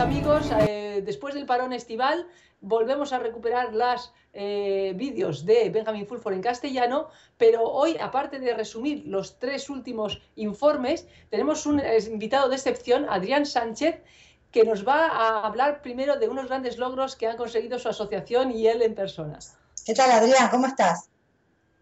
amigos. Eh, después del parón estival volvemos a recuperar los eh, vídeos de Benjamin Fulford en castellano, pero hoy, aparte de resumir los tres últimos informes, tenemos un invitado de excepción, Adrián Sánchez, que nos va a hablar primero de unos grandes logros que han conseguido su asociación y él en persona. ¿Qué tal, Adrián? ¿Cómo estás?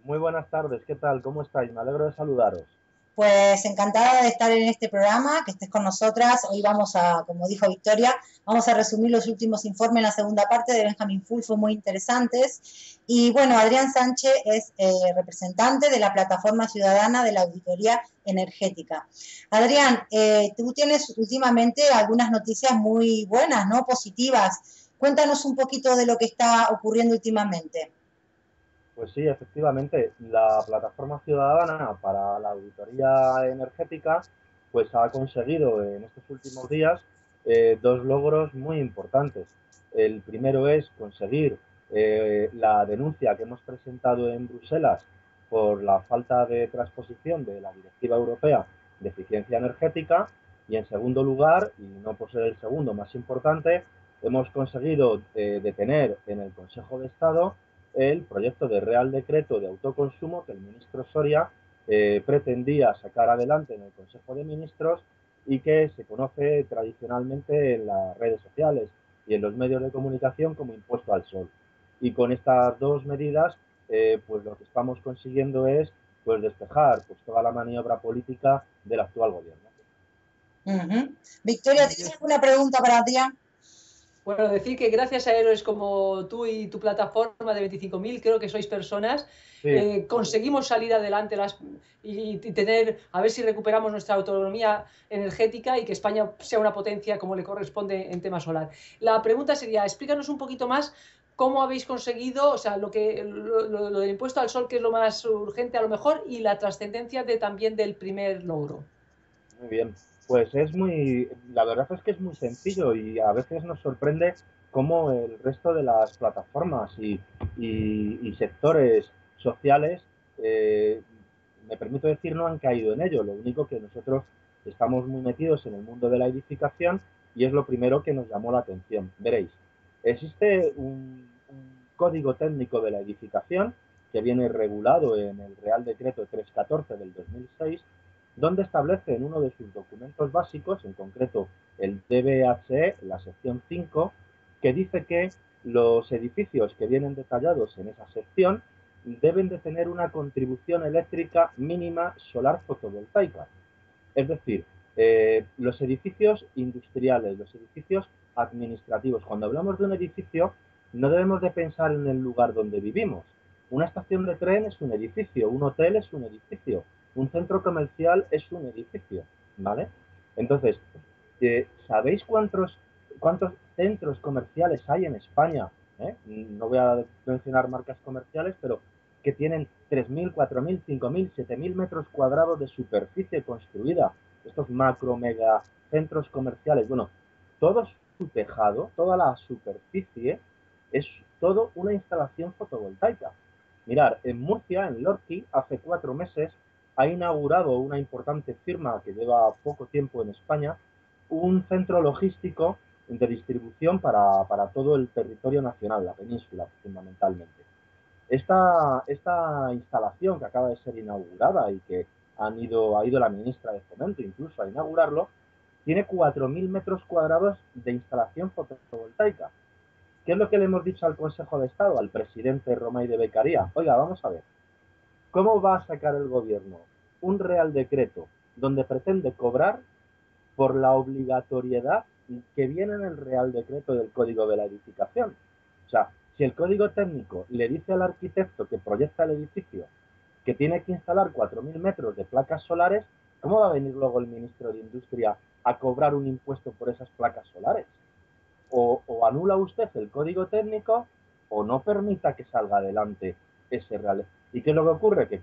Muy buenas tardes, ¿qué tal? ¿Cómo estáis? Me alegro de saludaros. Pues encantada de estar en este programa, que estés con nosotras. Hoy vamos a, como dijo Victoria, vamos a resumir los últimos informes en la segunda parte de Benjamin Full, fue muy interesantes. Y bueno, Adrián Sánchez es eh, representante de la Plataforma Ciudadana de la Auditoría Energética. Adrián, eh, tú tienes últimamente algunas noticias muy buenas, ¿no? Positivas. Cuéntanos un poquito de lo que está ocurriendo últimamente. Pues sí, efectivamente, la plataforma ciudadana para la auditoría energética pues ha conseguido en estos últimos días eh, dos logros muy importantes. El primero es conseguir eh, la denuncia que hemos presentado en Bruselas por la falta de transposición de la Directiva Europea de Eficiencia Energética y en segundo lugar, y no por ser el segundo más importante, hemos conseguido eh, detener en el Consejo de Estado el proyecto de Real Decreto de Autoconsumo que el ministro Soria eh, pretendía sacar adelante en el Consejo de Ministros y que se conoce tradicionalmente en las redes sociales y en los medios de comunicación como impuesto al sol. Y con estas dos medidas, eh, pues lo que estamos consiguiendo es pues despejar pues toda la maniobra política del actual gobierno. Victoria, ¿tienes alguna pregunta para Adrián? Bueno, decir que gracias a héroes como tú y tu plataforma de 25.000, creo que sois personas, eh, conseguimos salir adelante las, y, tener, a ver si recuperamos nuestra autonomía energética y que España sea una potencia como le corresponde en tema solar. La pregunta sería, explícanos un poquito más cómo habéis conseguido, o sea, lo, que, lo, del impuesto al sol, que es lo más urgente a lo mejor, y la trascendencia de, también del primer logro. Muy bien. Pues es muy, la verdad es que es muy sencillo y a veces nos sorprende cómo el resto de las plataformas y, sectores sociales, eh, me permito decir, no han caído en ello. Lo único que nosotros estamos muy metidos en el mundo de la edificación y es lo primero que nos llamó la atención. Veréis, existe un código técnico de la edificación que viene regulado en el Real Decreto 314 del 2006 donde establece en uno de sus documentos básicos, en concreto el DBHE, la sección 5, que dice que los edificios que vienen detallados en esa sección deben de tener una contribución eléctrica mínima solar fotovoltaica. Es decir, eh, los edificios industriales, los edificios administrativos. Cuando hablamos de un edificio, no debemos de pensar en el lugar donde vivimos. Una estación de tren es un edificio, un hotel es un edificio, un centro comercial es un edificio, ¿vale? Entonces, eh, ¿sabéis cuántos, cuántos centros comerciales hay en España? ¿Eh? No voy a mencionar marcas comerciales, pero que tienen 3.000, 4.000, 5.000, 7.000 metros cuadrados de superficie construida. Estos macro, mega centros comerciales. Bueno, todo su tejado, toda la superficie, es todo una instalación fotovoltaica. Mirar, en Murcia, en Lorqui, hace cuatro meses ha inaugurado una importante firma que lleva poco tiempo en España, un centro logístico de distribución para, todo el territorio nacional, la península fundamentalmente. Esta, esta instalación que acaba de ser inaugurada y que han ido, ha ido la ministra de Fomento incluso a inaugurarlo, tiene 4.000 metros cuadrados de instalación fotovoltaica. ¿Qué es lo que le hemos dicho al Consejo de Estado, al presidente Romay de Becaría? Oiga, vamos a ver. ¿Cómo va a sacar el gobierno un real decreto donde pretende cobrar por la obligatoriedad que viene en el real decreto del código de la edificación? O sea, si el código técnico le dice al arquitecto que proyecta el edificio que tiene que instalar 4.000 metros de placas solares, ¿cómo va a venir luego el ministro de Industria a cobrar un impuesto por esas placas solares? O, o anula usted el código técnico o no permita que salga adelante ese real. ¿Y qué es lo que ocurre? Que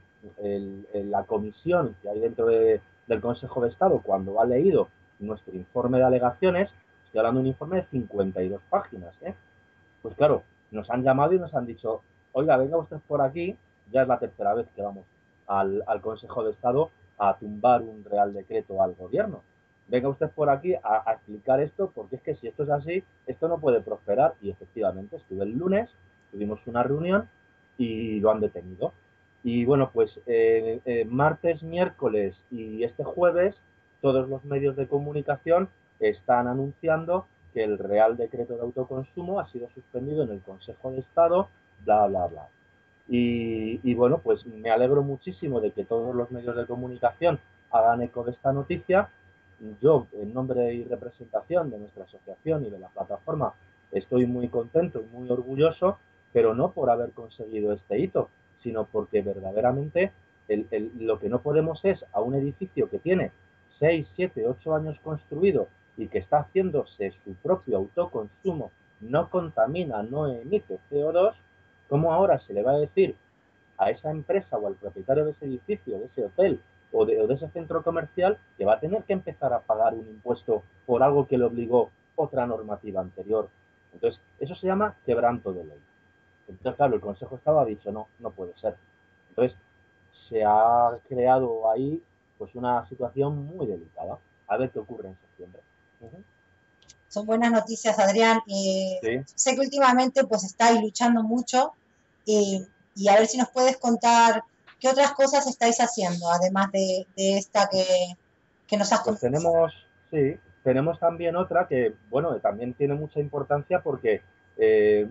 la comisión que hay dentro del Consejo de Estado, cuando ha leído nuestro informe de alegaciones, estoy hablando de un informe de 52 páginas, ¿eh? pues claro, nos han llamado y nos han dicho, oiga, venga usted por aquí, ya es la tercera vez que vamos al, Consejo de Estado a tumbar un real decreto al gobierno. venga usted por aquí a, explicar esto, porque es que si esto es así, esto no puede prosperar. Y efectivamente, estuve el lunes, tuvimos una reunión y lo han detenido. Y bueno, pues eh, eh, martes, miércoles y este jueves, todos los medios de comunicación están anunciando que el Real Decreto de Autoconsumo ha sido suspendido en el Consejo de Estado, bla, bla, bla. Y, y, bueno, pues me alegro muchísimo de que todos los medios de comunicación hagan eco de esta noticia yo, en nombre y representación de nuestra asociación y de la plataforma, estoy muy contento y muy orgulloso, pero no por haber conseguido este hito, sino porque verdaderamente lo que no podemos es a un edificio que tiene 6, 7, 8 años construido y que está haciéndose su propio autoconsumo, no contamina, no emite CO2, ¿cómo ahora se le va a decir a esa empresa o al propietario de ese edificio, de ese hotel, o de, ese centro comercial que va a tener que empezar a pagar un impuesto por algo que le obligó otra normativa anterior. Entonces, eso se llama quebranto de ley. Entonces, claro, el Consejo estaba dicho, no, no puede ser. Entonces, se ha creado ahí pues una situación muy delicada. A ver qué ocurre en septiembre. Son buenas noticias, Adrián. Sé que últimamente pues estáis luchando mucho y a ver si nos puedes contar ¿Qué otras cosas estáis haciendo, además de, esta que, nos has pues tenemos, sí, tenemos también otra que, bueno, también tiene mucha importancia porque eh,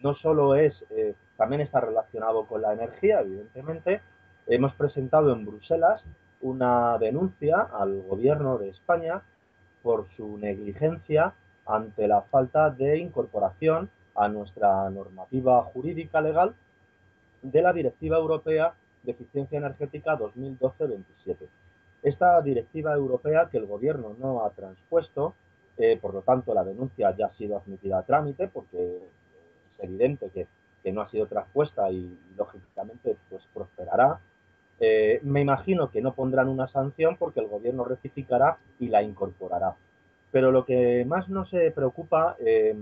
no solo es, eh, también está relacionado con la energía, evidentemente. Hemos presentado en Bruselas una denuncia al gobierno de España por su negligencia ante la falta de incorporación a nuestra normativa jurídica legal de la Directiva Europea de Eficiencia Energética 2012-27. Esta directiva europea que el Gobierno no ha transpuesto, eh, por lo tanto la denuncia ya ha sido admitida a trámite porque evidente que, no ha sido transpuesta y, lógicamente pues prosperará. Eh, me imagino que no pondrán una sanción porque el Gobierno rectificará y la incorporará. Pero lo que más nos preocupa, eh,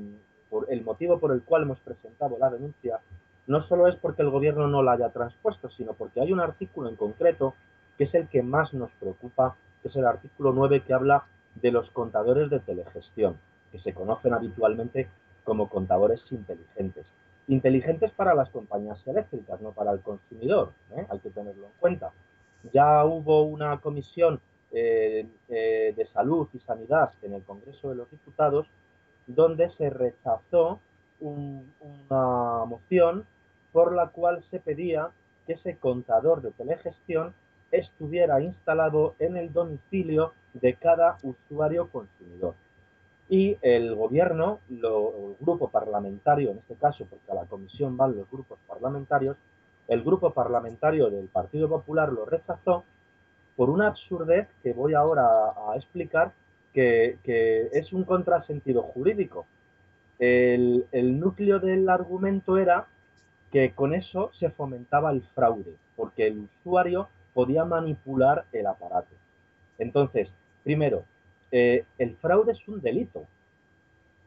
por el motivo por el cual hemos presentado la denuncia, no solo es porque el gobierno no la haya transpuesto, sino porque hay un artículo en concreto que es el que más nos preocupa, que es el artículo 9 que habla de los contadores de telegestión, que se conocen habitualmente como contadores inteligentes. Inteligentes para las compañías eléctricas, no para el consumidor, ¿eh? hay que tenerlo en cuenta. Ya hubo una comisión eh, eh, de salud y sanidad en el Congreso de los Diputados donde se rechazó una moción por la cual se pedía que ese contador de telegestión estuviera instalado en el domicilio de cada usuario consumidor. Y el gobierno, el grupo parlamentario, en este caso, porque a la comisión van los grupos parlamentarios, el grupo parlamentario del Partido Popular lo rechazó por una absurdez que voy ahora a, explicar, que, que, es un contrasentido jurídico. El, el núcleo del argumento era que con eso se fomentaba el fraude, porque el usuario podía manipular el aparato. Entonces, primero, eh, el fraude es un delito.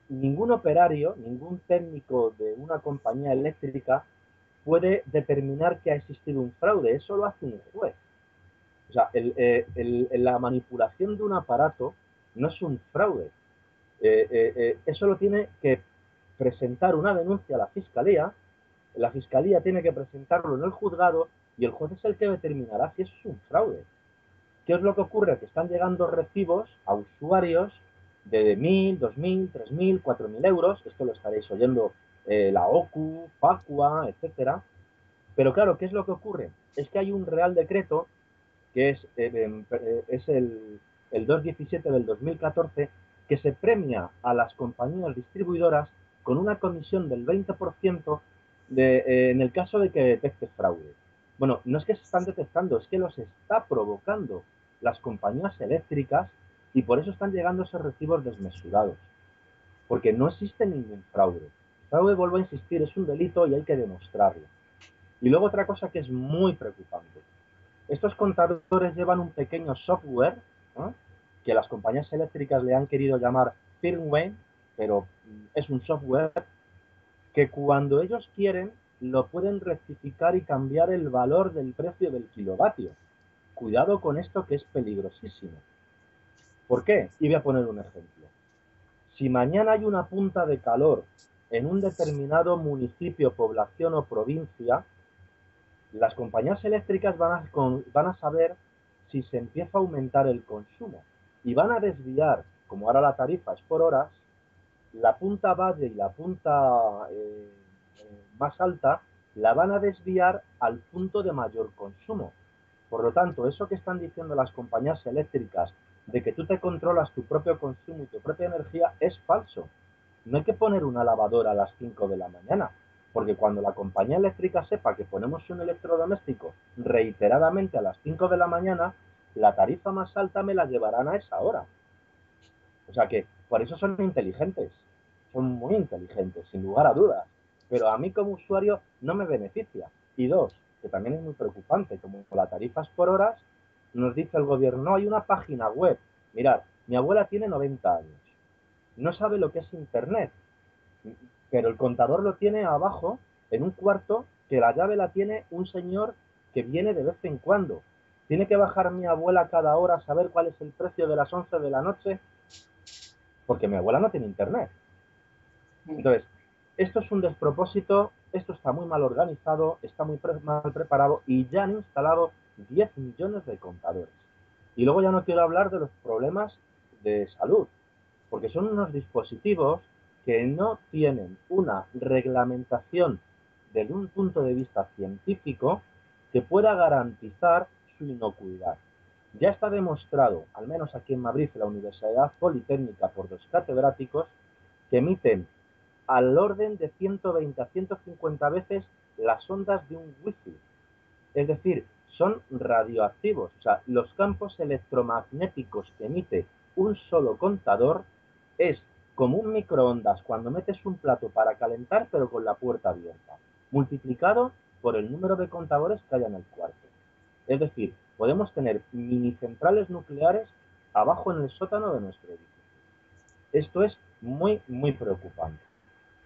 Ningún operario, ningún técnico de una compañía eléctrica puede determinar que ha existido un fraude. Eso lo hace un juez. O sea, eh, la manipulación de un aparato no es un fraude. Eh, eso lo tiene que presentar una denuncia a la fiscalía la fiscalía tiene que presentarlo en el juzgado y el juez es el que determinará si eso es un fraude. ¿Qué es lo que ocurre? Que están llegando recibos a usuarios de 1.000, 2.000, 3.000, 4.000 euros. Esto lo estaréis oyendo eh, la OCU, Facua, etcétera. Pero claro, ¿qué es lo que ocurre? Es que hay un real decreto que es, eh, em, eh, es el, el 217 del 2014 que se premia a las compañías distribuidoras con una comisión del 20% eh, en el caso de que detecte fraude. Bueno, no es que se están detectando, es que los está provocando las compañías eléctricas y por eso están llegando esos recibos desmesurados. Porque no existe ningún fraude. Fraude, vuelvo a insistir, es un delito y hay que demostrarlo. Y luego otra cosa que es muy preocupante. Estos contadores llevan un pequeño software que las compañías eléctricas le han querido llamar firmware, pero es un software que cuando ellos quieren lo pueden rectificar y cambiar el valor del precio del kilovatio. Cuidado con esto que es peligrosísimo. ¿Por qué? Y voy a poner un ejemplo. Si mañana hay una punta de calor en un determinado municipio, población o provincia, las compañías eléctricas van a, saber si se empieza a aumentar el consumo y van a desviar, como ahora la tarifa es por horas, la punta valle y la punta eh, eh, más alta la van a desviar al punto de mayor consumo. Por lo tanto, eso que están diciendo las compañías eléctricas de que tú te controlas tu propio consumo y tu propia energía es falso. No hay que poner una lavadora a las 5 de la mañana, porque cuando la compañía eléctrica sepa que ponemos un electrodoméstico reiteradamente a las 5 de la mañana, la tarifa más alta me la llevarán a esa hora. O sea que por eso son inteligentes, son muy inteligentes, sin lugar a dudas. Pero a mí como usuario no me beneficia. Y dos, que también es muy preocupante, como con la tarifas por horas, nos dice el gobierno, no, hay una página web. Mirad, mi abuela tiene 90 años, no sabe lo que es Internet, pero el contador lo tiene abajo, en un cuarto, que la llave la tiene un señor que viene de vez en cuando. Tiene que bajar mi abuela cada hora a saber cuál es el precio de las 11 de la noche, porque mi abuela no tiene Internet. Entonces, esto es un despropósito, esto está muy mal organizado, está muy mal preparado y ya han instalado 10 millones de contadores. Y luego ya no quiero hablar de los problemas de salud, porque son unos dispositivos que no tienen una reglamentación desde un punto de vista científico que pueda garantizar su inocuidad. Ya está demostrado, al menos aquí en Madrid, la Universidad Politécnica, por dos catedráticos, que emiten al orden de 120 a 150 veces las ondas de un wifi. Es decir, son radioactivos. O sea, los campos electromagnéticos que emite un solo contador es como un microondas cuando metes un plato para calentar pero con la puerta abierta, multiplicado por el número de contadores que haya en el cuarto. Es decir, podemos tener mini centrales nucleares abajo en el sótano de nuestro edificio. Esto es muy, muy preocupante.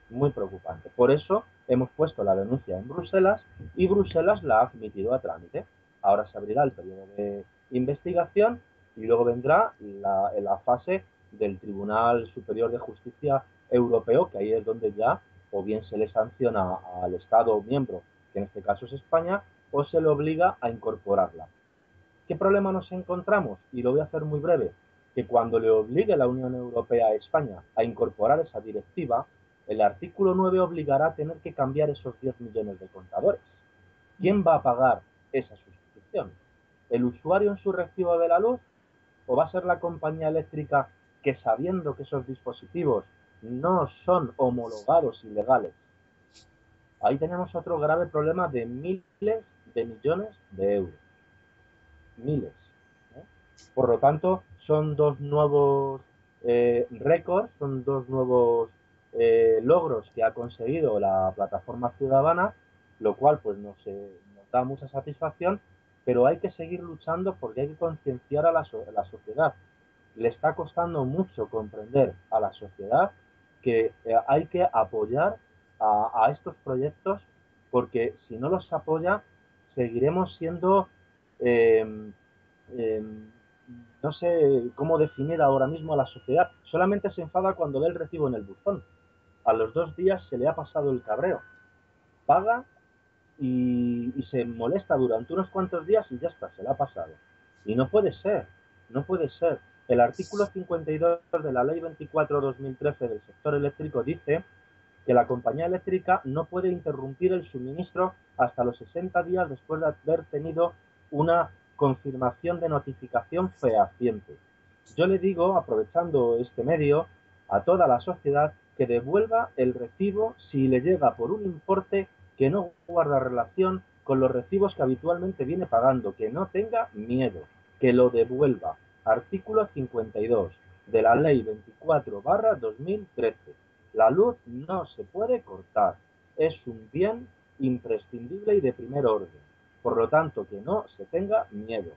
Muy preocupante. Por eso hemos puesto la denuncia en Bruselas y Bruselas la ha admitido a trámite. Ahora se abrirá el periodo de investigación y luego vendrá la, la fase del Tribunal Superior de Justicia Europeo, que ahí es donde ya o bien se le sanciona al Estado miembro, que en este caso es España, o se le obliga a incorporarla. ¿Qué problema nos encontramos? Y lo voy a hacer muy breve, que cuando le obligue la Unión Europea a España a incorporar esa directiva, el artículo 9 obligará a tener que cambiar esos 10 millones de contadores. ¿Quién va a pagar esa sustitución? ¿El usuario en su recibo de la luz? ¿O va a ser la compañía eléctrica que sabiendo que esos dispositivos no son homologados ilegales? Ahí tenemos otro grave problema de miles de millones de euros. Miles. Por lo tanto, son dos nuevos eh, récords, son dos nuevos eh, logros que ha conseguido la plataforma ciudadana, lo cual pues nos, da mucha satisfacción, pero hay que seguir luchando porque hay que concienciar a la, sociedad. Le está costando mucho comprender a la sociedad que eh, hay que apoyar a, estos proyectos porque si no los apoya seguiremos siendo, em, em, no sé cómo definir ahora mismo a la sociedad, solamente se enfada cuando ve el recibo en el buzón a los dos días se le ha pasado el cabreo. Paga y, se molesta durante unos cuantos días y ya está, se le ha pasado. Y no puede ser, no puede ser. El artículo 52 de la Ley 24-2013 del sector eléctrico dice que la compañía eléctrica no puede interrumpir el suministro hasta los 60 días después de haber tenido una confirmación de notificación fehaciente. Yo le digo, aprovechando este medio, a toda la sociedad que devuelva el recibo si le llega por un importe que no guarda relación con los recibos que habitualmente viene pagando, que no tenga miedo, que lo devuelva. Artículo 52 de la Ley 24 barra 2013. La luz no se puede cortar. Es un bien imprescindible y de primer orden. Por lo tanto, que no se tenga miedo,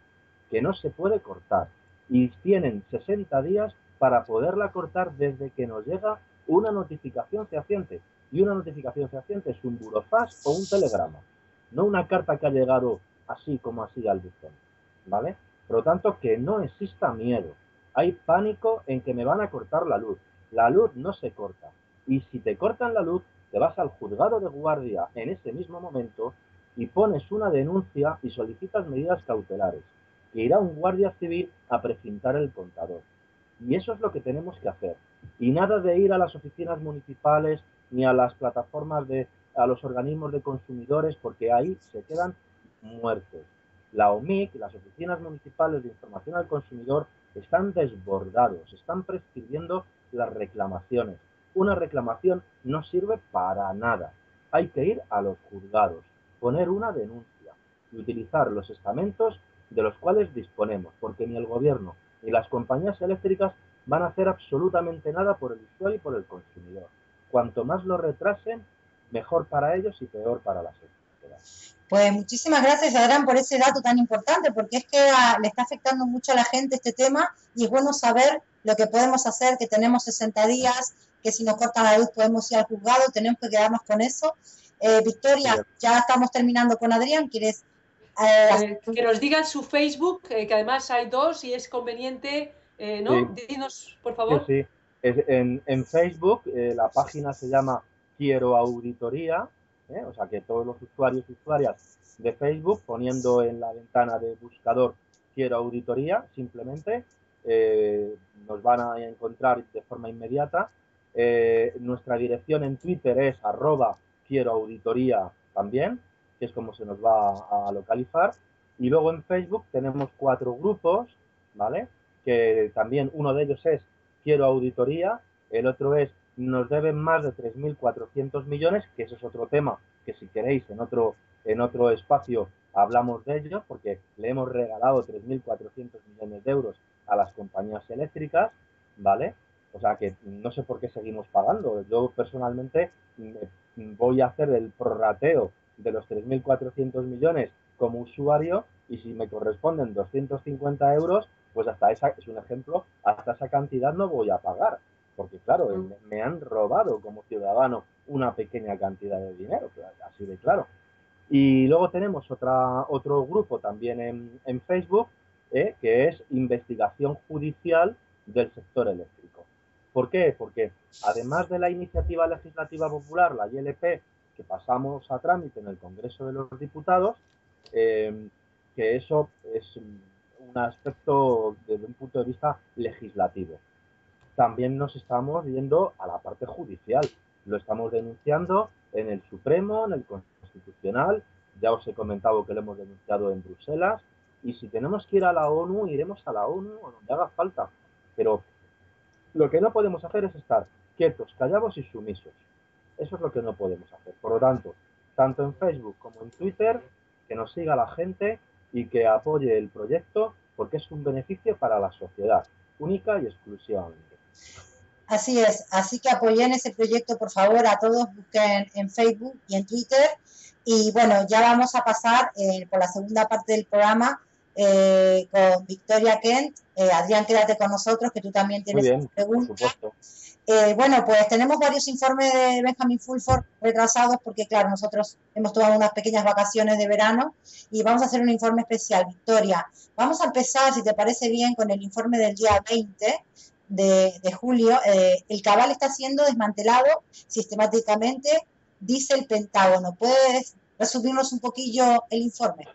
que no se puede cortar. Y tienen 60 días para poderla cortar desde que nos llega una notificación fehaciente. Y una notificación fehaciente es un burofax o un telegrama, no una carta que ha llegado así como así al buzón. ¿Vale? Por lo tanto, que no exista miedo, hay pánico en que me van a cortar la luz. La luz no se corta. Y si te cortan la luz, te vas al juzgado de guardia en ese mismo momento y pones una denuncia y solicitas medidas cautelares, que irá un guardia civil a precintar el contador. Y eso es lo que tenemos que hacer. Y nada de ir a las oficinas municipales ni a las plataformas de, a los organismos de consumidores, porque ahí se quedan muertos. La OMIC, las oficinas municipales de información al consumidor, están desbordados, están prescribiendo las reclamaciones. Una reclamación no sirve para nada. Hay que ir a los juzgados, poner una denuncia y utilizar los estamentos de los cuales disponemos, porque ni el gobierno ni las compañías eléctricas van a hacer absolutamente nada por el usuario y por el consumidor. Cuanto más lo retrasen, mejor para ellos y peor para la sociedad. Pues muchísimas gracias, Adrián, por ese dato tan importante, porque es que ah, le está afectando mucho a la gente este tema y es bueno saber lo que podemos hacer, que tenemos 60 días, que si nos cortan la luz podemos ir al juzgado, tenemos que quedarnos con eso. Eh, Victoria, ya estamos terminando con Adrián, ¿quieres eh, que nos digan su Facebook, eh, que además hay dos y es conveniente, eh, ¿no? Dinos, por favor. Sí, En, en, Facebook la página se llama Quiero Auditoría, o sea que todos los usuarios y usuarias de Facebook, poniendo en la ventana de buscador Quiero Auditoría, simplemente nos van a encontrar de forma inmediata. nuestra dirección en Twitter es arroba Quiero Auditoría también que es como se nos va a localizar. Y luego en Facebook tenemos cuatro grupos, ¿vale? Que también uno de ellos es Quiero Auditoría, el otro es Nos deben más de 3.400 millones, que ese es otro tema que si queréis en otro, en otro espacio hablamos de ello, porque le hemos regalado 3.400 millones de euros a las compañías eléctricas, ¿vale? O sea que no sé por qué seguimos pagando. Yo personalmente voy a hacer el prorrateo de los 3.400 millones como usuario y si me corresponden 250 euros, pues hasta esa, es un ejemplo, hasta esa cantidad no voy a pagar. Porque claro, mm. me han robado como ciudadano una pequeña cantidad de dinero, así de claro. Y luego tenemos otra, otro grupo también en, en Facebook, eh, que es investigación judicial del sector eléctrico. ¿Por qué? Porque además de la iniciativa legislativa popular, la ILP, que pasamos a trámite en el Congreso de los Diputados, eh, que eso es un aspecto desde un punto de vista legislativo. También nos estamos viendo a la parte judicial. Lo estamos denunciando en el Supremo, en el Constitucional. Ya os he comentado que lo hemos denunciado en Bruselas. Y si tenemos que ir a la ONU, iremos a la ONU o donde haga falta. Pero lo que no podemos hacer es estar quietos, callados y sumisos. Eso es lo que no podemos hacer. Por lo tanto, tanto en Facebook como en Twitter, que nos siga la gente y que apoye el proyecto porque es un beneficio para la sociedad, única y exclusivamente. Así es, así que apoyen ese proyecto, por favor, a todos busquen en Facebook y en Twitter. Y bueno, ya vamos a pasar eh, por la segunda parte del programa eh, con Victoria Kent. Eh, Adrián, quédate con nosotros, que tú también tienes preguntas. Eh, bueno, pues tenemos varios informes de Benjamin Fulford retrasados porque, claro, nosotros hemos tomado unas pequeñas vacaciones de verano y vamos a hacer un informe especial. Victoria, vamos a empezar, si te parece bien, con el informe del día 20 de, julio. Eh, el cabal está siendo desmantelado sistemáticamente, dice el Pentágono. ¿Puedes resumirnos un poquillo el informe?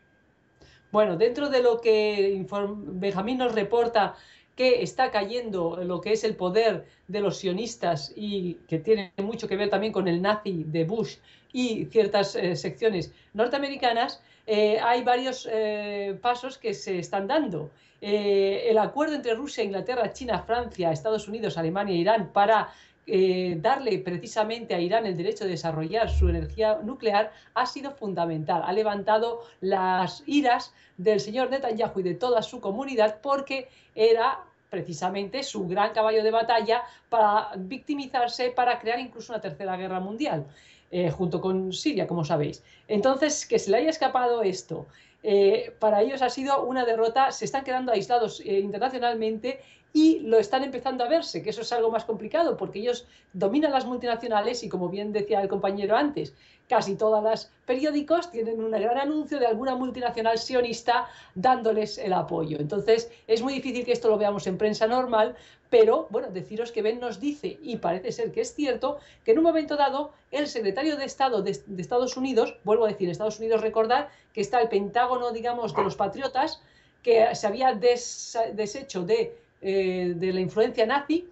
Bueno, dentro de lo que Benjamín nos reporta que está cayendo lo que es el poder de los sionistas y que tiene mucho que ver también con el nazi de Bush y ciertas eh, secciones norteamericanas, eh, hay varios eh, pasos que se están dando. el acuerdo entre Rusia, Inglaterra, China, Francia, Estados Unidos, Alemania e Irán para darle precisamente a Irán el derecho de desarrollar su energía nuclear ha sido fundamental. Ha levantado las iras del señor Netanyahu y de toda su comunidad porque era precisamente su gran caballo de batalla para victimizarse, para crear incluso una tercera guerra mundial, eh, junto con Siria, como sabéis. Entonces, que se le haya escapado esto, eh, para ellos ha sido una derrota, se están quedando aislados eh, internacionalmente y lo están empezando a verse, que eso es algo más complicado porque ellos dominan las multinacionales y como bien decía el compañero antes, casi todas las periódicos tienen un gran anuncio de alguna multinacional sionista dándoles el apoyo. Entonces es muy difícil que esto lo veamos en prensa normal, pero bueno, deciros que Ben nos dice, y parece ser que es cierto, que en un momento dado el secretario de Estado de, Estados Unidos, vuelvo a decir, Estados Unidos recordar que está el Pentágono, digamos, de los patriotas, que se había deshecho de eh, de la influencia nazi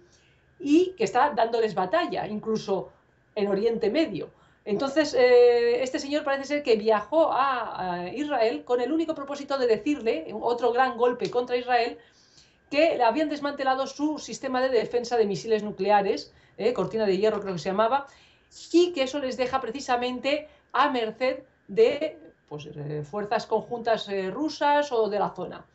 y que está dándoles batalla, incluso en Oriente Medio. Entonces, eh, este señor parece ser que viajó a, Israel con el único propósito de decirle, otro gran golpe contra Israel, que habían desmantelado su sistema de defensa de misiles nucleares, eh, cortina de hierro creo que se llamaba, y que eso les deja precisamente a merced de pues, fuerzas conjuntas rusas o de la zona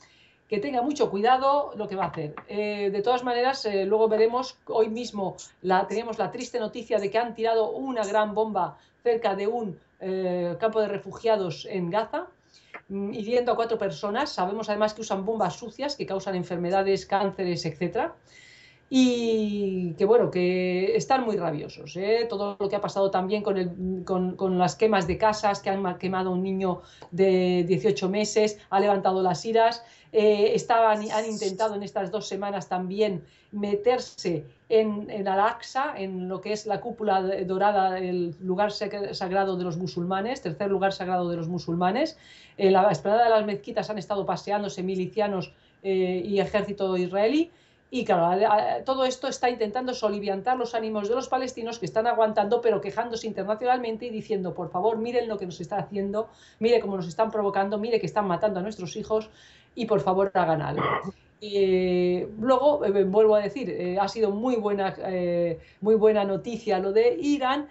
que tenga mucho cuidado lo que va a hacer. Eh, de todas maneras, eh, luego veremos, hoy mismo la, tenemos la triste noticia de que han tirado una gran bomba cerca de un eh, campo de refugiados en Gaza, mm, hiriendo a cuatro personas. Sabemos además que usan bombas sucias que causan enfermedades, cánceres, etcétera y que bueno, que están muy rabiosos. ¿eh? Todo lo que ha pasado también con, el, con, con, las quemas de casas, que han quemado a un niño de 18 meses, ha levantado las iras. Eh, estaban, han intentado en estas dos semanas también meterse en, en Al-Aqsa, en lo que es la cúpula dorada, el lugar sagrado de los musulmanes, tercer lugar sagrado de los musulmanes. En la esplanada de las mezquitas han estado paseándose milicianos eh, y ejército israelí. Y claro, todo esto está intentando soliviantar los ánimos de los palestinos que están aguantando, pero quejándose internacionalmente y diciendo, por favor, miren lo que nos está haciendo, mire cómo nos están provocando, mire que están matando a nuestros hijos y por favor hagan algo. Eh, luego, eh, vuelvo a decir, eh, ha sido muy buena, muy buena noticia lo de Irán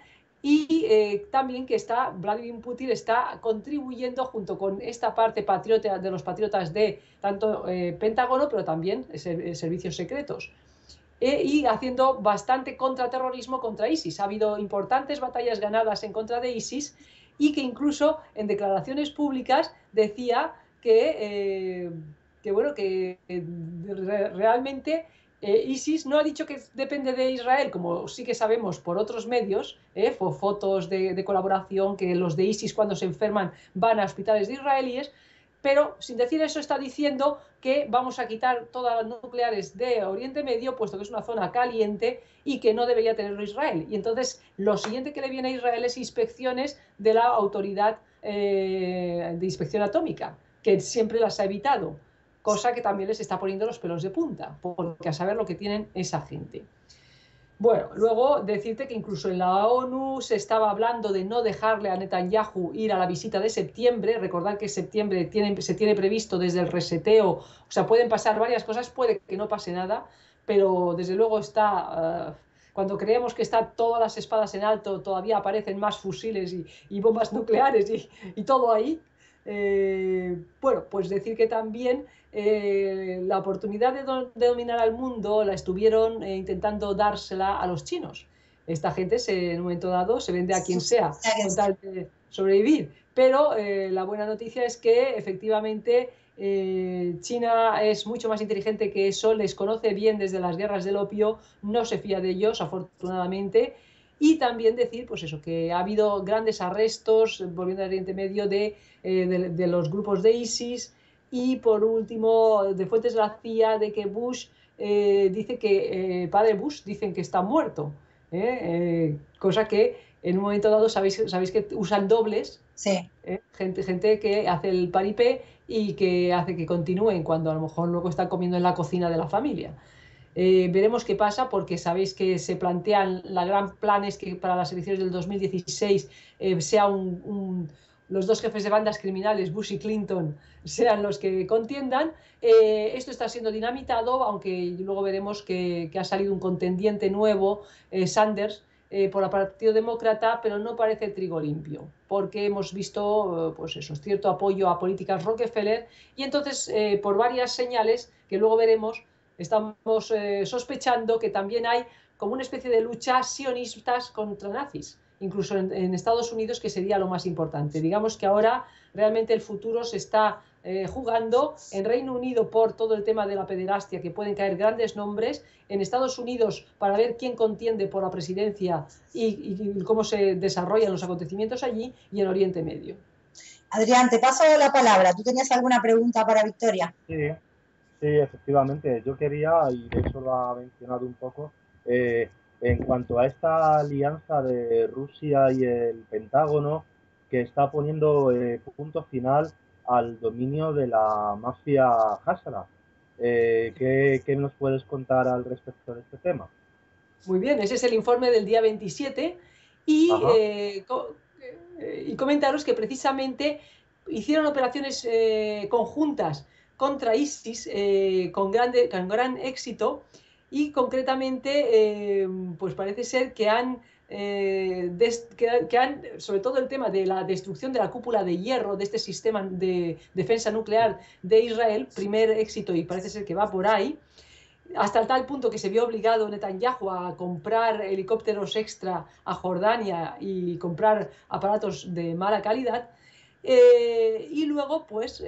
y eh, también que está Vladimir Putin está contribuyendo junto con esta parte patriota de los patriotas de tanto eh, Pentágono, pero también servicios secretos. Eh, y haciendo bastante contraterrorismo contra ISIS. Ha habido importantes batallas ganadas en contra de ISIS y que incluso en declaraciones públicas decía que, que bueno, que realmente eh, ISIS no ha dicho que depende de Israel, como sí que sabemos por otros medios, eh, fotos de, colaboración, que los de ISIS cuando se enferman van a hospitales de israelíes, pero sin decir eso está diciendo que vamos a quitar todas las nucleares de Oriente Medio, puesto que es una zona caliente y que no debería tenerlo Israel. Y entonces lo siguiente que le viene a Israel es inspecciones de la autoridad eh, de inspección atómica, que siempre las ha evitado cosa que también les está poniendo los pelos de punta, porque a saber lo que tienen esa gente. Bueno, luego decirte que incluso en la ONU se estaba hablando de no dejarle a Netanyahu ir a la visita de septiembre. Recordad que septiembre se tiene previsto desde el reseteo, o sea, pueden pasar varias cosas, puede que no pase nada, pero desde luego está. Eh, cuando creemos que están todas las espadas en alto, todavía aparecen más fusiles y, bombas nucleares y, todo ahí. Eh, bueno, pues decir que también eh, la oportunidad de, dominar al mundo la estuvieron eh, intentando dársela a los chinos. Esta gente se, en un momento dado se vende a quien sea con tal de sobrevivir. Pero eh, la buena noticia es que efectivamente China es mucho más inteligente que eso, les conoce bien desde las guerras del opio, no se fía de ellos, afortunadamente. Y también decir, pues eso, que ha habido grandes arrestos, volviendo al Oriente Medio, de, de los grupos de ISIS, y por último, de fuentes de la CIA, de que Bush eh, dice que, eh, padre Bush, dicen que está muerto. ¿eh? cosa que en un momento dado sabéis, sabéis que usan dobles. Sí. Gente, gente que hace el paripé y que hace que continúen cuando a lo mejor luego están comiendo en la cocina de la familia. veremos qué pasa porque sabéis que se plantean, la gran plan es que para las elecciones del 2016 sea un los dos jefes de bandas criminales, Bush y Clinton, sean los que contiendan. Eh, esto está siendo dinamitado, aunque luego veremos que, ha salido un contendiente nuevo, eh, Sanders, eh, por el Partido Demócrata, pero no parece trigo limpio, porque hemos visto pues eso, cierto apoyo a políticas Rockefeller y entonces, por varias señales que luego veremos, estamos sospechando que también hay como una especie de lucha sionistas contra nazis incluso en, Estados Unidos, que sería lo más importante. Digamos que ahora realmente el futuro se está eh, jugando en Reino Unido por todo el tema de la pederastia, que pueden caer grandes nombres, en Estados Unidos para ver quién contiende por la presidencia y, cómo se desarrollan los acontecimientos allí, y en Oriente Medio. Adrián, te paso la palabra. ¿Tú tenías alguna pregunta para Victoria? Sí, sí, efectivamente. Yo quería, y de hecho lo ha mencionado un poco, eh, en cuanto a esta alianza de Rusia y el Pentágono que está poniendo eh, punto final al dominio de la mafia Hazara. Eh, ¿qué, nos puedes contar al respecto de este tema? Muy bien, ese es el informe del día 27 y, eh, y comentaros que precisamente hicieron operaciones conjuntas contra ISIS con, grande, con gran éxito y concretamente, eh, pues parece ser que han, eh, que, han, sobre todo el tema de la destrucción de la cúpula de hierro de este sistema de defensa nuclear de Israel, primer éxito y parece ser que va por ahí, hasta tal punto que se vio obligado Netanyahu a comprar helicópteros extra a Jordania y comprar aparatos de mala calidad. Eh, y luego, pues,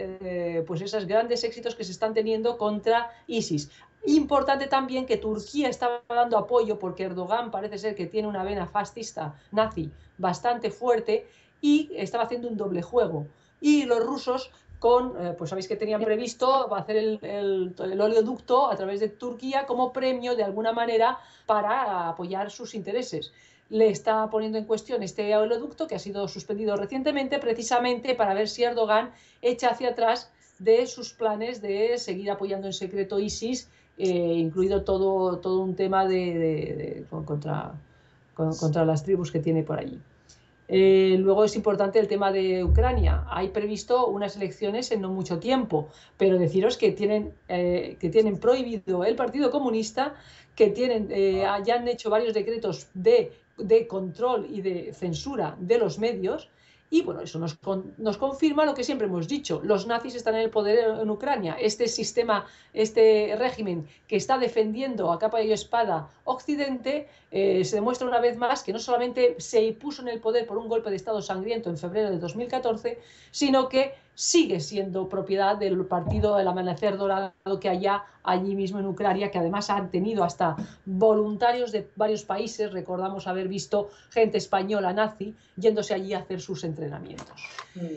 pues esos grandes éxitos que se están teniendo contra ISIS. Importante también que Turquía estaba dando apoyo porque Erdogan parece ser que tiene una vena fascista nazi bastante fuerte y estaba haciendo un doble juego. Y los rusos con, eh, pues sabéis que tenían previsto hacer el, el, oleoducto a través de Turquía como premio de alguna manera para apoyar sus intereses. Le está poniendo en cuestión este oleoducto que ha sido suspendido recientemente precisamente para ver si Erdogan echa hacia atrás de sus planes de seguir apoyando en secreto ISIS eh, incluido todo, todo un tema de, contra, contra las tribus que tiene por allí. Eh, luego es importante el tema de Ucrania. Hay previsto unas elecciones en no mucho tiempo, pero deciros que tienen, eh, que tienen prohibido el Partido Comunista, que tienen, ya han hecho varios decretos de, de control y de censura de los medios y bueno, eso nos, nos, confirma lo que siempre hemos dicho. Los nazis están en el poder en Ucrania. Este sistema, este régimen que está defendiendo a capa y espada Occidente, eh, se demuestra una vez más que no solamente se puso en el poder por un golpe de Estado sangriento en febrero de 2014, sino que sigue siendo propiedad del partido del Amanecer Dorado que haya allí mismo en Ucrania, que además han tenido hasta voluntarios de varios países, recordamos haber visto gente española nazi yéndose allí a hacer sus entrenamientos. Mm.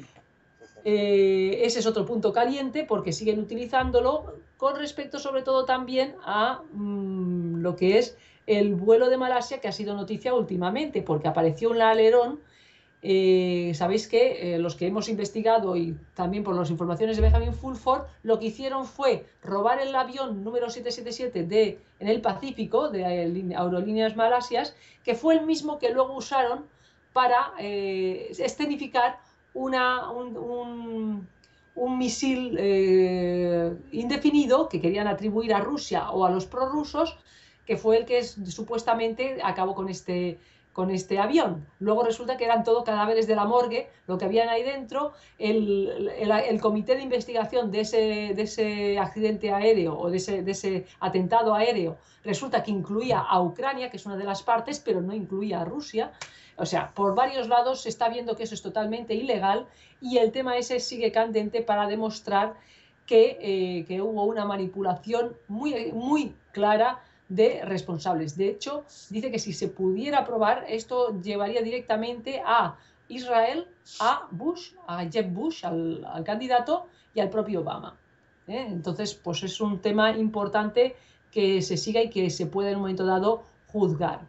Eh, ese es otro punto caliente porque siguen utilizándolo con respecto sobre todo también a mm, lo que es el vuelo de Malasia que ha sido noticia últimamente porque apareció un alerón eh, sabéis que eh, los que hemos investigado y también por las informaciones de Benjamin Fulford, lo que hicieron fue robar el avión número 777 de, en el Pacífico de Aerolíneas Malasias, que fue el mismo que luego usaron para eh, escenificar un, misil indefinido que querían atribuir a Rusia o a los prorrusos, que fue el que supuestamente acabó con este con este avión. Luego resulta que eran todo cadáveres de la morgue, lo que habían ahí dentro. El, comité de investigación de ese, de ese, accidente aéreo o de ese, de ese atentado aéreo resulta que incluía a Ucrania, que es una de las partes, pero no incluía a Rusia. O sea, por varios lados se está viendo que eso es totalmente ilegal y el tema ese sigue candente para demostrar que, eh, que hubo una manipulación muy, muy clara de responsables. De hecho, dice que si se pudiera probar, esto llevaría directamente a Israel, a Bush, a Jeb Bush, al, candidato, y al propio Obama. ¿eh? Entonces, pues es un tema importante que se siga y que se pueda en un momento dado juzgar.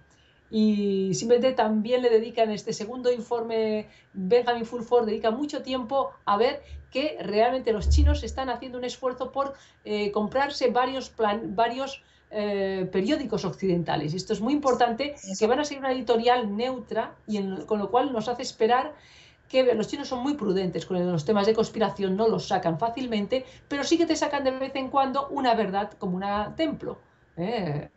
Y simplemente también le dedica en este segundo informe, Benjamin Fulford dedica mucho tiempo a ver que realmente los chinos están haciendo un esfuerzo por eh, comprarse varios, plan, varios eh, periódicos occidentales. Esto es muy importante, que van a ser una editorial neutra y con lo cual nos hace esperar que los chinos son muy prudentes con los temas de conspiración, no los sacan fácilmente, pero sí que te sacan de vez en cuando una verdad como un templo. ¿eh?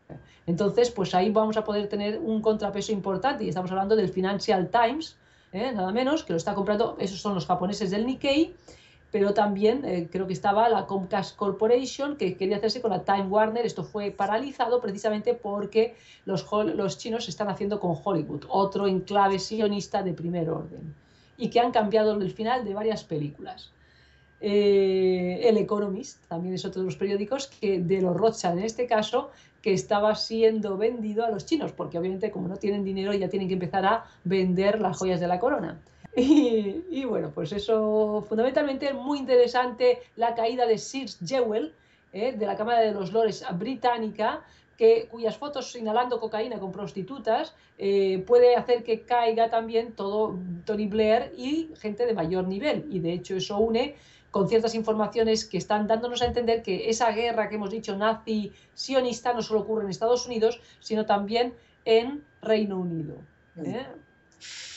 Entonces, pues ahí vamos a poder tener un contrapeso importante y estamos hablando del Financial Times, ¿eh? nada menos, que lo está comprando, esos son los japoneses del Nikkei, pero también eh, creo que estaba la Comcast Corporation que quería hacerse con la Time Warner. Esto fue paralizado precisamente porque los, chinos se están haciendo con Hollywood, otro enclave sionista de primer orden, y que han cambiado el final de varias películas. Eh, el Economist también es otro de los periódicos que de los Rothschild en este caso que estaba siendo vendido a los chinos porque obviamente como no tienen dinero ya tienen que empezar a vender las joyas de la corona y, bueno, pues eso fundamentalmente es muy interesante la caída de Sir Jewel, eh, de la Cámara de los Lores británica, que, cuyas fotos inhalando cocaína con prostitutas eh, puede hacer que caiga también todo Tony Blair y gente de mayor nivel. Y de hecho eso une con ciertas informaciones que están dándonos a entender que esa guerra que hemos dicho nazi-sionista no solo ocurre en Estados Unidos, sino también en Reino Unido. ¿eh?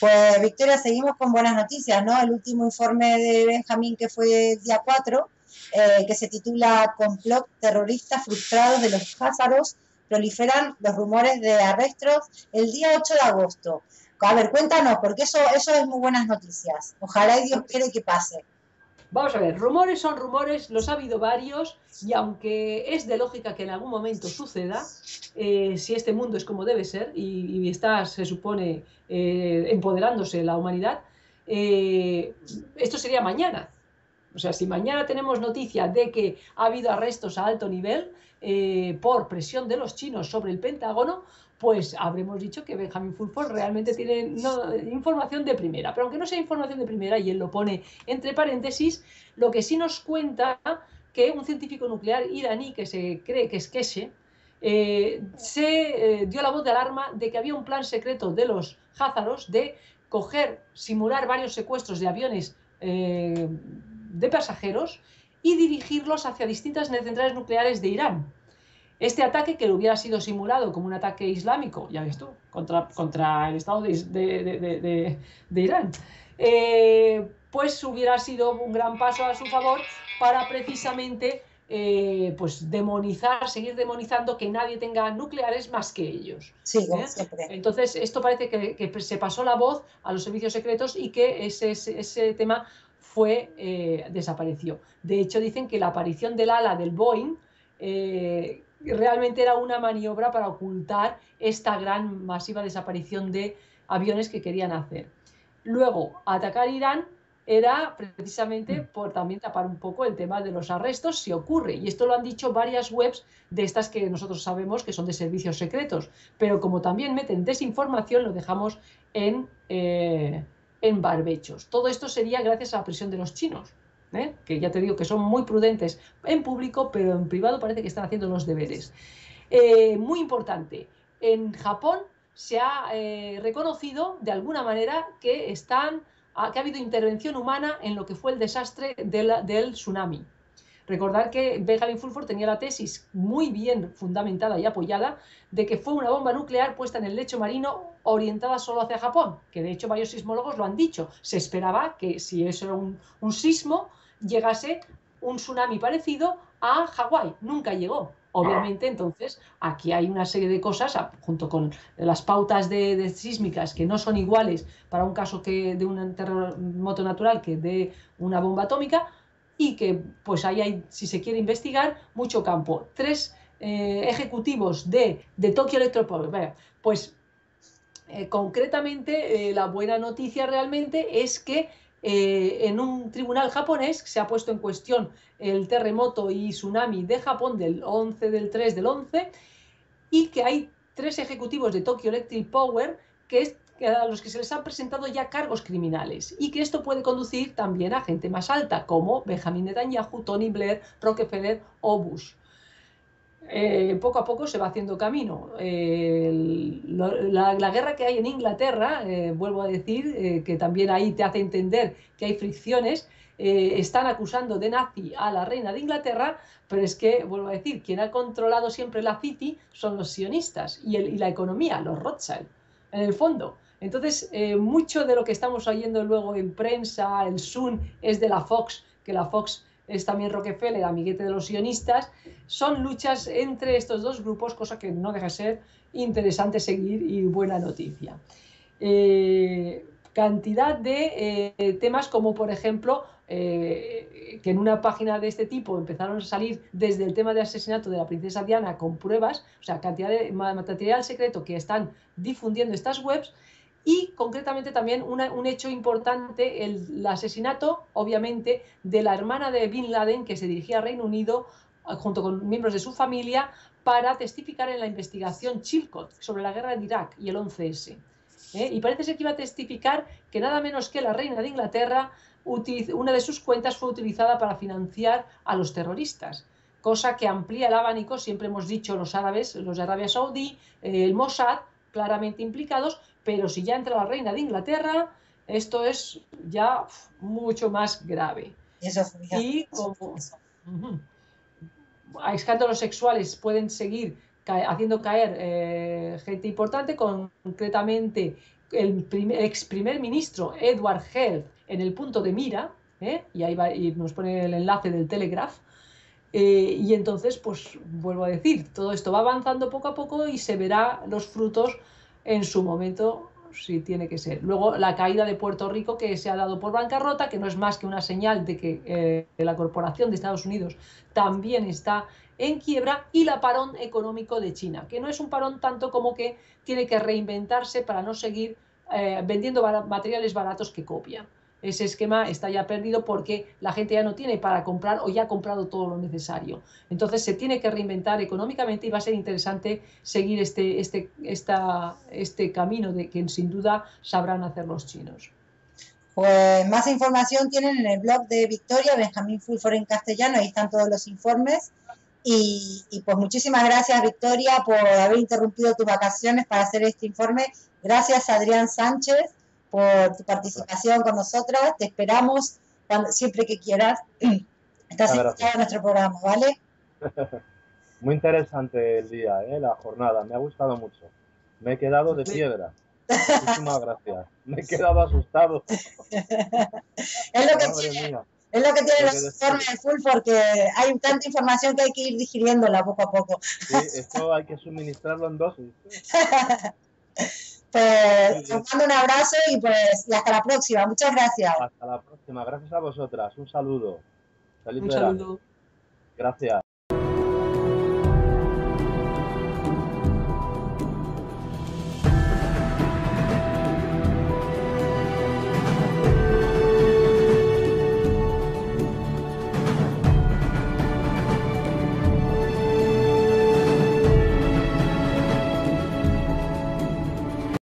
Pues Victoria, seguimos con buenas noticias, ¿no? El último informe de Benjamín que fue día 4, eh, que se titula Complot terroristas frustrados de los pájaros, proliferan los rumores de arrestos el día 8 de agosto. A ver, cuéntanos, porque eso, eso es muy buenas noticias. Ojalá y Dios quiere que pase. Vamos a ver, rumores son rumores, los ha habido varios y aunque es de lógica que en algún momento suceda, eh, si este mundo es como debe ser y, está, se supone, eh, empoderándose la humanidad, eh, esto sería mañana. O sea, si mañana tenemos noticia de que ha habido arrestos a alto nivel por presión de los chinos sobre el Pentágono, pues habremos dicho que Benjamin Fulford realmente tiene información de primera. Pero aunque no sea información de primera, y él lo pone entre paréntesis, lo que sí nos cuenta que un científico nuclear iraní que se cree que es Keshe, eh, se eh, dio la voz de alarma de que había un plan secreto de los házaros de coger, simular varios secuestros de aviones eh, de pasajeros y dirigirlos hacia distintas centrales nucleares de Irán. Este ataque, que hubiera sido simulado como un ataque islámico, ya ves tú, contra, contra el Estado de, Irán, eh, pues hubiera sido un gran paso a su favor para precisamente eh, pues demonizar, seguir demonizando que nadie tenga nucleares más que ellos. Sí, ¿eh? Entonces, esto parece que, se pasó la voz a los servicios secretos y que ese, ese, tema fue desapareció. De hecho, dicen que la aparición del ala del Boeing realmente era una maniobra para ocultar esta gran masiva desaparición de aviones que querían hacer. Luego, atacar Irán era precisamente por también tapar un poco el tema de los arrestos si ocurre. Y esto lo han dicho varias webs de estas que nosotros sabemos que son de servicios secretos. Pero como también meten desinformación, lo dejamos en, eh, en barbechos. Todo esto sería gracias a la presión de los chinos. ¿Eh? que ya te digo que son muy prudentes en público, pero en privado parece que están haciendo los deberes. Eh, muy importante, en Japón se ha eh, reconocido de alguna manera que, están, que ha habido intervención humana en lo que fue el desastre del tsunami. Recordar que Benjamin Fulford tenía la tesis muy bien fundamentada y apoyada de que fue una bomba nuclear puesta en el lecho marino orientada solo hacia Japón, que de hecho varios sismólogos lo han dicho. Se esperaba que si eso era un, un sismo, llegase un tsunami parecido a Hawái. Nunca llegó. Obviamente, entonces, aquí hay una serie de cosas, junto con las pautas de, sísmicas que no son iguales para un caso que de un terremoto natural que de una bomba atómica, y que pues ahí hay, si se quiere investigar, mucho campo. Tres eh, ejecutivos de, de Tokyo Electropower. Pues eh, concretamente, eh, la buena noticia realmente es que en un tribunal japonés se ha puesto en cuestión el terremoto y tsunami de Japón del 11 del 3 del 11 y que hay tres ejecutivos de Tokyo Electric Power que a los que se les han presentado ya cargos criminales y que esto puede conducir también a gente más alta como Benjamin Netanyahu, Tony Blair, Rockefeller o Bush. Eh, poco a poco se va haciendo camino. la, guerra que hay en Inglaterra, eh, vuelvo a decir, eh, que también ahí te hace entender que hay fricciones, están acusando de nazi a la reina de Inglaterra, pero es que, vuelvo a decir, quien ha controlado siempre la City son los sionistas y, y la economía, los Rothschild, en el fondo. Entonces, mucho de lo que estamos oyendo luego en prensa, el Sun, es de la Fox, que la Fox es también Rockefeller, amiguete de los sionistas, son luchas entre estos dos grupos, cosa que no deja de ser interesante seguir y buena noticia. Eh, cantidad de eh, temas como por ejemplo eh, que en una página de este tipo empezaron a salir desde el tema del asesinato de la princesa Diana con pruebas, o sea, cantidad de material secreto que están difundiendo estas webs, y concretamente también un hecho importante, el, asesinato, obviamente, de la hermana de Bin Laden que se dirigía al Reino Unido eh, junto con miembros de su familia para testificar en la investigación Chilcot sobre la guerra de Irak y el 11S. ¿eh? Y parece ser que iba a testificar que nada menos que la reina de Inglaterra, una de sus cuentas fue utilizada para financiar a los terroristas cosa que amplía el abanico, siempre hemos dicho los árabes, los de Arabia Saudí, el Mossad, claramente implicados, pero si ya entra la reina de Inglaterra, esto es ya mucho más grave. y como escándalos sexuales pueden seguir haciendo caer eh, gente importante, concretamente el ex primer ministro Edward Heath en el punto de mira, ¿eh? y ahí va, y nos pone el enlace del Telegraph, eh, y entonces, pues vuelvo a decir, todo esto va avanzando poco a poco y se verá los frutos en su momento si tiene que ser. Luego la caída de Puerto Rico que se ha dado por bancarrota, que no es más que una señal de que eh, la corporación de Estados Unidos también está en quiebra y la parón económico de China, que no es un parón tanto como que tiene que reinventarse para no seguir eh, vendiendo materiales baratos que copian ese esquema está ya perdido porque la gente ya no tiene para comprar o ya ha comprado todo lo necesario. Entonces se tiene que reinventar económicamente y va a ser interesante seguir este, este, esta, este camino de que sin duda sabrán hacer los chinos. Pues más información tienen en el blog de Victoria, Benjamín Fulford en castellano, ahí están todos los informes. Y, y, pues muchísimas gracias Victoria por haber interrumpido tus vacaciones para hacer este informe. Gracias Adrián Sánchez por tu participación con nosotras. Te esperamos cuando, siempre que quieras. Estás invitado a nuestro programa, ¿vale? Muy interesante el día, ¿eh? la jornada. Me ha gustado mucho. Me he quedado de piedra. Muchísimas gracias. Me he quedado asustado. es lo que tiene. Es lo que tiene los informes de full porque hay tanta información que hay que ir digiriéndola poco a poco. Sí, esto hay que suministrarlo en dosis. Pues os mando un abrazo y pues y hasta la próxima. Muchas gracias. Hasta la próxima. Gracias a vosotras. Un saludo. Feliz un saludo. Gracias.